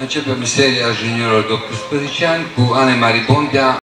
Începem seria juniorul 12 ani cu Anne Marie Bondia.